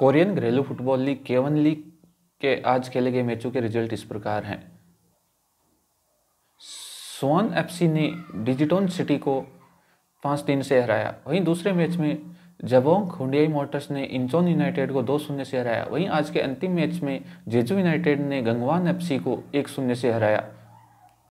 Korean घरेलू football league केवन league के आज खेले गए मैचों के रिज़ल्ट इस प्रकार हैं। सोन एफसी ने डिजिटोन सिटी को पाँच तीन से हराया। वहीं दूसरे मैच में जबोंग हुडियाई मोटर्स ने इंचोन यूनाइटेड को दो शून्य से हराया। वहीं आज के अंतिम मैच में जेजू यूनाइटेड ने गंगवान एफसी को एक शून्य से हराया।